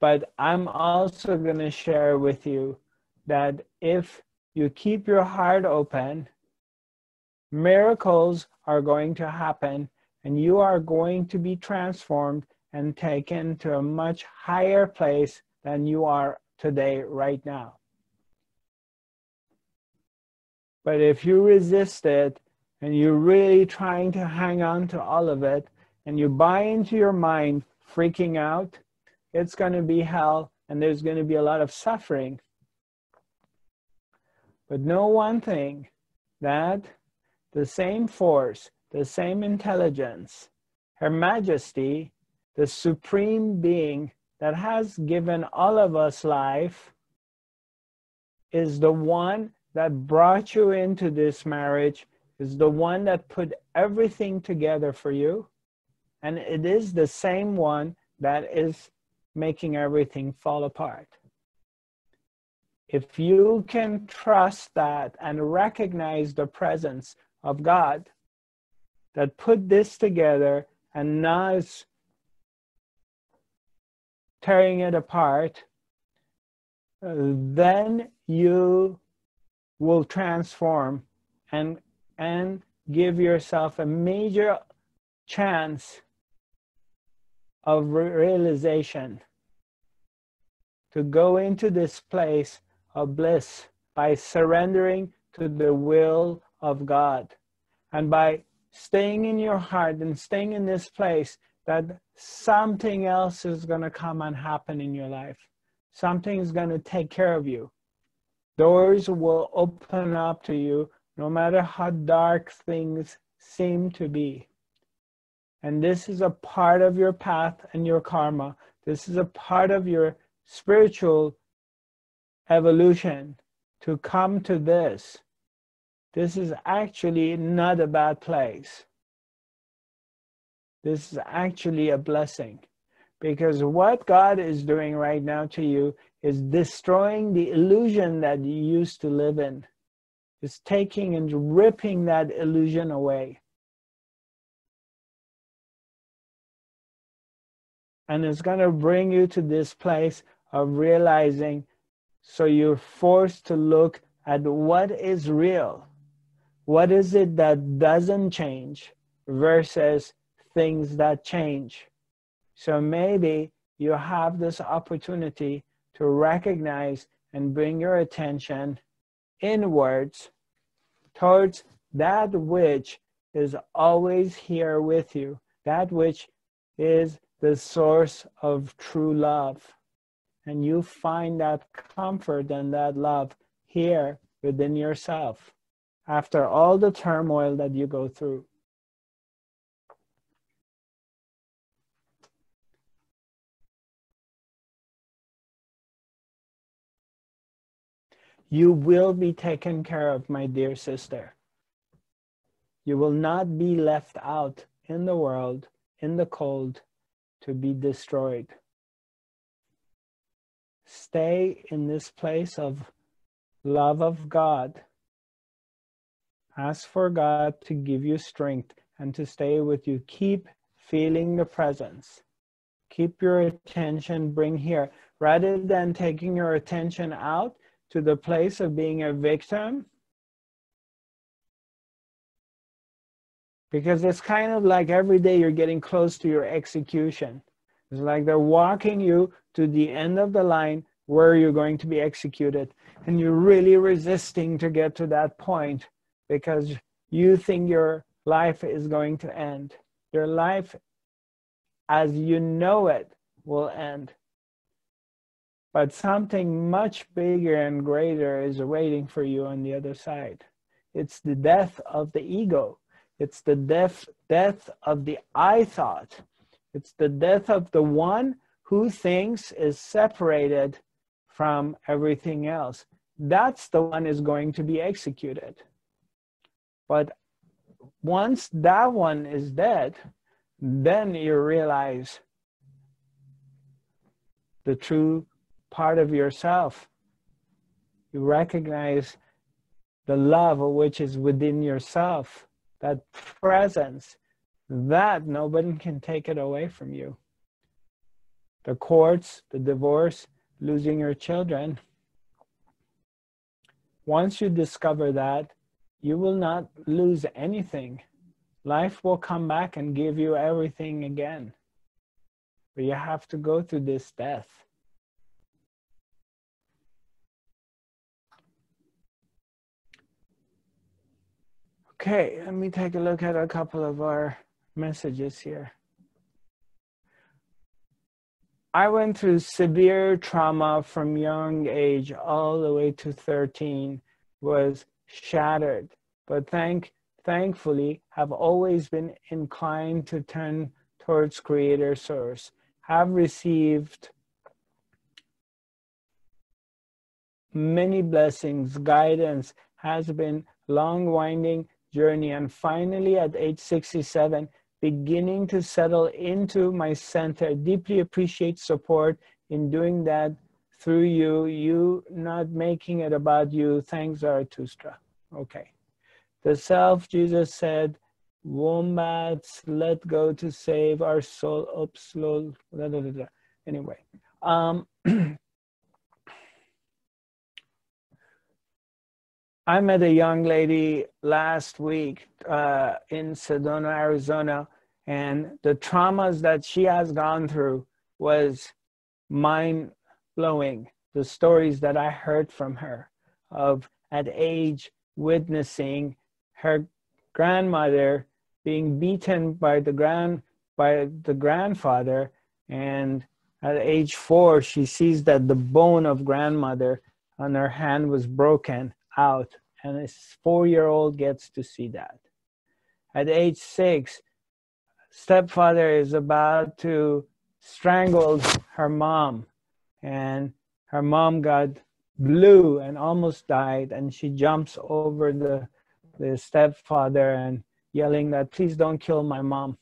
But I'm also going to share with you that if you keep your heart open, miracles are going to happen and you are going to be transformed and taken to a much higher place than you are today, right now. But if you resist it and you're really trying to hang on to all of it and you buy into your mind freaking out, it's going to be hell and there's going to be a lot of suffering. But know one thing that the same force, the same intelligence, Her Majesty, the Supreme Being that has given all of us life, is the one that brought you into this marriage, is the one that put everything together for you. And it is the same one that is making everything fall apart. If you can trust that and recognize the presence of God that put this together and now is tearing it apart, then you will transform and and give yourself a major chance of realization to go into this place of bliss by surrendering to the will of God and by staying in your heart and staying in this place that something else is going to come and happen in your life. Something is going to take care of you. Doors will open up to you no matter how dark things seem to be. And this is a part of your path and your karma. This is a part of your spiritual evolution to come to this. This is actually not a bad place. This is actually a blessing because what God is doing right now to you is destroying the illusion that you used to live in. Is taking and ripping that illusion away. And it's going to bring you to this place of realizing so you're forced to look at what is real. What is it that doesn't change versus things that change. So maybe you have this opportunity to recognize and bring your attention inwards towards that which is always here with you, that which is the source of true love. And you find that comfort and that love here within yourself after all the turmoil that you go through. You will be taken care of, my dear sister. You will not be left out in the world, in the cold, to be destroyed. Stay in this place of love of God. Ask for God to give you strength and to stay with you. Keep feeling the presence. Keep your attention, bring here. Rather than taking your attention out, to the place of being a victim because it's kind of like every day you're getting close to your execution. It's like they're walking you to the end of the line where you're going to be executed, and you're really resisting to get to that point because you think your life is going to end. Your life, as you know it, will end. But something much bigger and greater is waiting for you on the other side. It's the death of the ego. It's the death, death of the I thought. It's the death of the one who thinks is separated from everything else. That's the one is going to be executed. But once that one is dead, then you realize the true part of yourself. You recognize the love which is within yourself, that presence, that nobody can take it away from you. the courts, the divorce, losing your children. Once you discover that, you will not lose anything. Life will come back and give you everything again. But you have to go through this death. Okay, let me take a look at a couple of our messages here. I went through severe trauma from young age all the way to 13, was shattered, but thank thankfully have always been inclined to turn towards creator source. Have received many blessings, guidance has been long winding journey. And finally at age 67 beginning to settle into my center deeply appreciate support in doing that through you you not making it about you. Thanks zarathustra. Okay. The self jesus said wombats let go to save our soul. Oops anyway um I met a young lady last week uh, in Sedona, Arizona, and the traumas that she has gone through was mind blowing. The stories that I heard from her of at age witnessing her grandmother being beaten by the grand by the grandfather and at age four she sees that the bone of grandmother on her hand was broken out and a four year old gets to see that. At age six, stepfather is about to strangle her mom, and her mom got blue and almost died, and she jumps over the, the stepfather and yelling that, please don't kill my mom.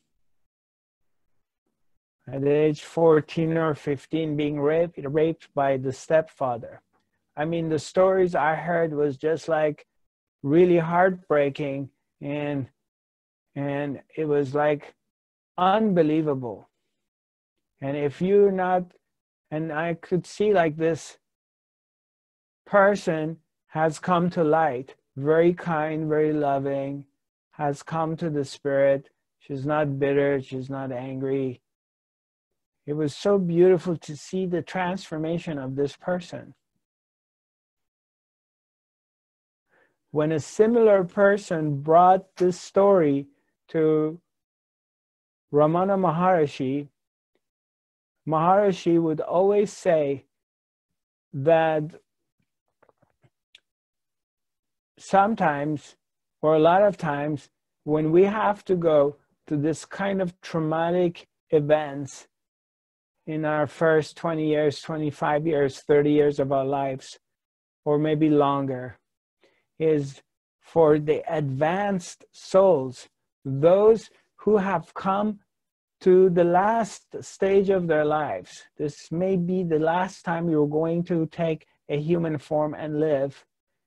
At age 14 or 15, being raped, raped by the stepfather. I mean, the stories I heard was just like really heartbreaking and and it was like unbelievable. And if you're not and i could see like this person has come to light very kind very loving has come to the spirit. She's not bitter she's not angry. It was so beautiful to see the transformation of this person when a similar person brought this story to Ramana Maharishi, Maharishi would always say that sometimes, or a lot of times, when we have to go to this kind of traumatic events in our first 20 years, 25 years, 30 years of our lives, or maybe longer, is for the advanced souls, those who have come to the last stage of their lives. This may be the last time you're going to take a human form and live.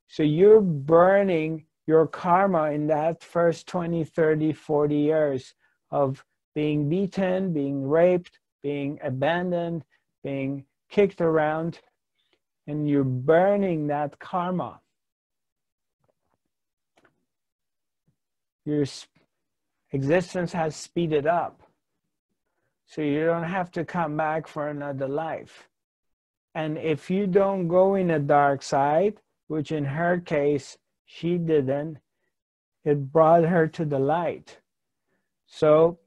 So you're burning your karma in that first 20, 30, 40 years of being beaten, being raped, being abandoned, being kicked around, and you're burning that karma. Your existence has speeded up. So you don't have to come back for another life. And if you don't go in a dark side, which in her case, she didn't, it brought her to the light. So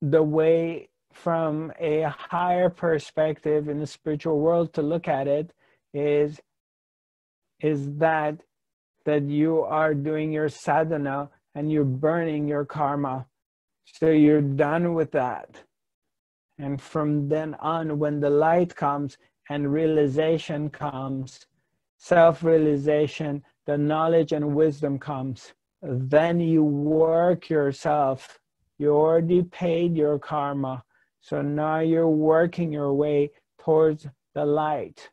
the way from a higher perspective in the spiritual world to look at it is is that that you are doing your sadhana and you're burning your karma. So you're done with that. And from then on, when the light comes and realization comes, self realization, the knowledge and wisdom comes, then you work yourself. You already paid your karma. So now you're working your way towards the light.